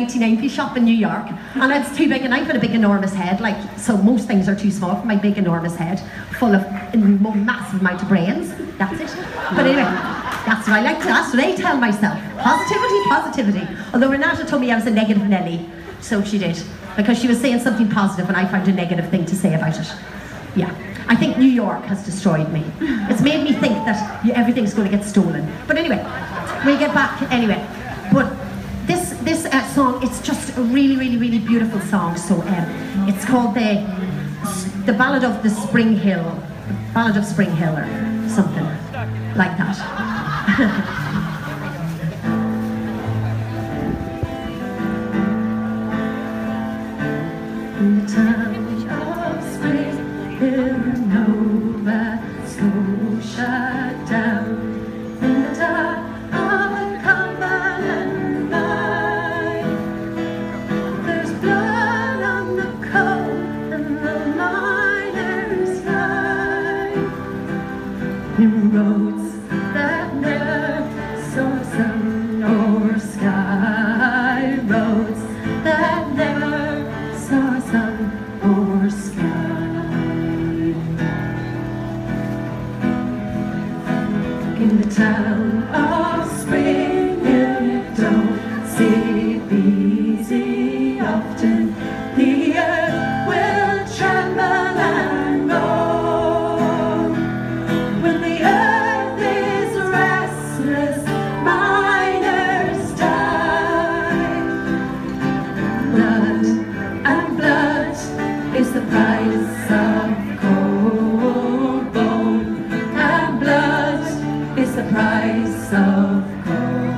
99p shop in New York, and it's too big, and I've got a big, enormous head. Like, so most things are too small for my big, enormous head, full of massive amount of brains. That's it. But anyway, that's what I like to. That's what I tell myself. Positivity, positivity. Although Renata told me I was a negative Nelly, so she did, because she was saying something positive, and I found a negative thing to say about it. Yeah. I think New York has destroyed me. It's made me think that everything's going to get stolen. But anyway, we'll get back anyway. But this uh, song, it's just a really, really, really beautiful song. So um, it's called the the Ballad of the Spring Hill, Ballad of Spring Hill, or something like that. sky, roads that never saw sun or sky. In the town of Spring the price of gold.